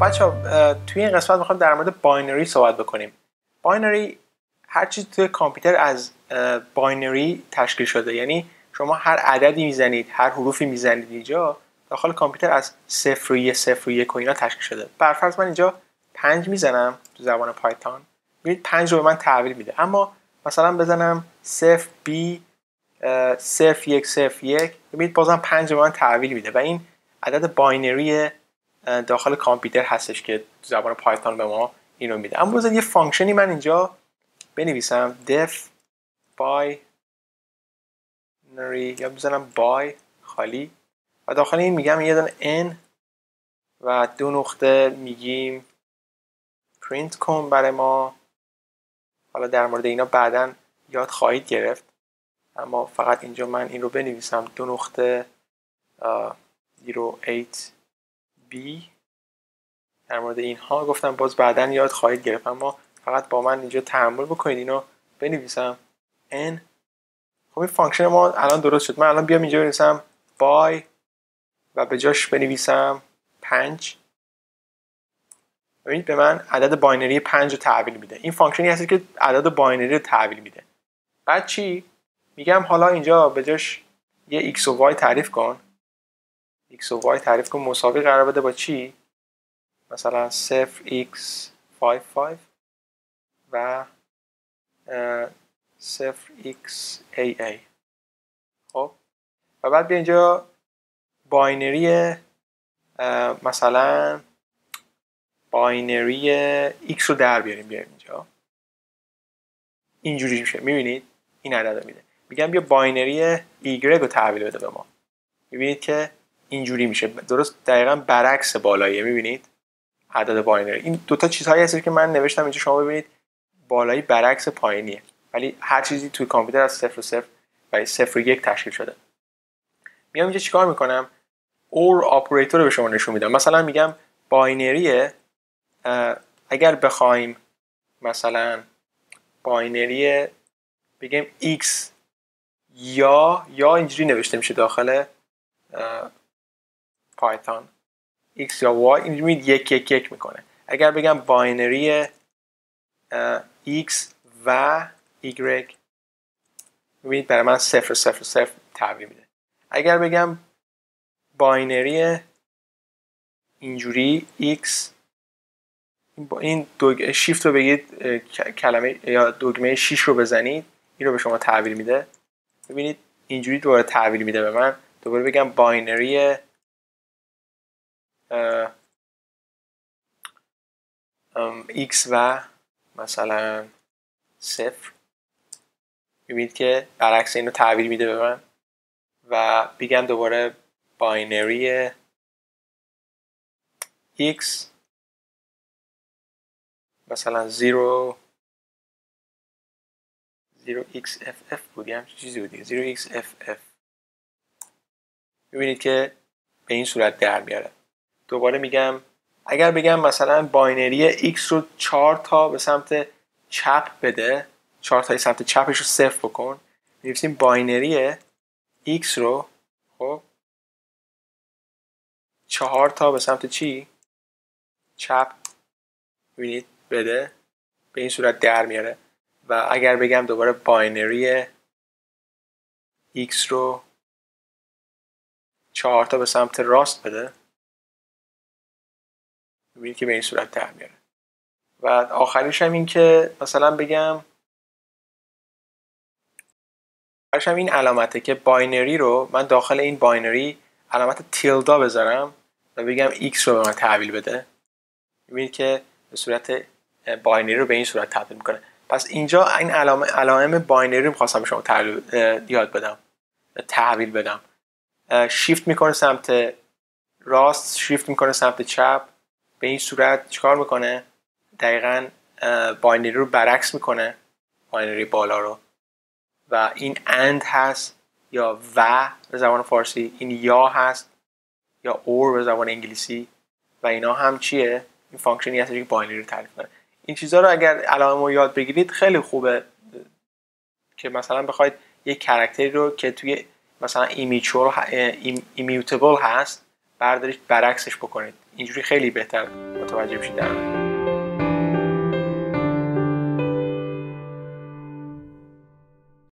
بچه توی این قسمت می‌خوایم در مورد binary صحبت بکنیم. binary هر چیز توی کامپیوتر از binary تشکیل شده. یعنی شما هر عددی می‌زنید هر حروفی می‌زنید اینجا داخل کامپیوتر از صفر و یک صفر و یک و اینا تشکیل شده. برفرض من اینجا پنج می‌زنم تو زبان پایتون ببینید پنج رو به من تحویل میده. اما مثلا بزنم صفر b صفر یک صفر یک ببینید بازم پنج رو به من تحویل میده. و این عدد binary داخل کامپیوتر هستش که زبان پایتون به ما اینو میده. اما بذارید یه function ی من اینجا بنویسم. def by یا بزنم by خالی. و داخل این میگم یه دونه n و دو نقطه میگیم پرینت کن برای ما. حالا در مورد اینا بعدا یاد خواهید گرفت. اما فقط اینجا من این رو بنویسم. دو نقطه 08 b در مورد اینها گفتم باز بعدا یاد خواهید گرفت اما فقط با من اینجا تحمل بکنید اینو بنویسم. N. خب این function ما الان درست شد. من الان بیام اینجا بنویسم by و به جاش بنویسم 5 ببینید به من عدد binary 5 رو تحویل میده. این function ی هست که عدد binary رو تحویل میده. بعد چی؟ میگم حالا اینجا به جاش یه x و y تعریف کن. X و y تعریف کن مساوی قرار بده با چی؟ مثلا 0 x 5 5 و 0 x a خب؟ و بعد بیا اینجا binary مثلا binary x رو در بیاریم بیاریم اینجا. اینجوری میشه. می‌بینید؟ این عدد میده. میگم بیا binary y رو تحویل بده به ما. می‌بینید که اینجوری میشه. درست دقیقا برعکس بالاییه می‌بینید؟ عدد binary. این دوتا چیزهایی هست که من نوشتم اینجا شما ببینید بالایی برعکس پایینیه. ولی هر چیزی توی کامپیوتر از صفر و صفر و صفر و یک تشکیل شده. میام اینجا چیکار می‌کنم؟ or operator رو به شما نشون میدم. مثلا میگم binary اگر بخوایم مثلا binary بگیم x یا یا اینجوری نوشته میشه داخل پایتون x یا y اینجوری یک یک یک می‌کنه. اگر بگم binary x و y ببینید برای من صفر صفر صفر تحویل میده. اگر بگم binary اینجوری x این دو شیفت رو بگید کلمه یا دگمه 6 رو بزنید این رو به شما تحویل میده. ببینید اینجوری دوباره تحویل میده به من. دوباره بگم باینری x و مثلا صفر. می‌بینید که برعکس این رو تحویل میده به من و بگم دوباره binary x مثلا 0 0xff بود یه چیزی بود 0xff ببینید که به این صورت در میاره. دوباره میگم اگر بگم مثلا binary x رو 4 تا به سمت چپ بده 4 تای سمت چپش رو صفر بکن می‌نویسیم binary x رو خب چهار تا به سمت چی؟ چپ ببینید بده به این صورت در میاره. و اگر بگم دوباره binary x رو چهار تا به سمت راست بده ببینید که به این صورت در میاره. و آخریش هم این که مثلا بگم آخرش هم این علامته که binary رو من داخل این binary علامت tilde بذارم و بگم x رو به من تحویل بده. ببینید که به صورت binary رو به این صورت تبدیل می‌کنه. پس اینجا این علائم علائم binary رو می‌خواستم شما یاد بدم تحویل بدم. شیفت می‌کنه سمت راست شیفت می‌کنه سمت چپ. به این صورت چیکار می‌کنه؟ دقیقا binary رو برعکس می‌کنه binary بالا رو. و این and هست یا و به زبان فارسی این یا هست یا or به زبان انگلیسی و اینا هم چیه؟ این function ی هست که binary رو تعریف کنه این چیزها رو اگر علائم رو یاد بگیرید خیلی خوبه. که مثلا بخواید یک character ی رو که توی مثلا ایمیچور ایمیوتبل هست بردارید برعکسش بکنید. اینجوری خیلی بهتر متوجه میشید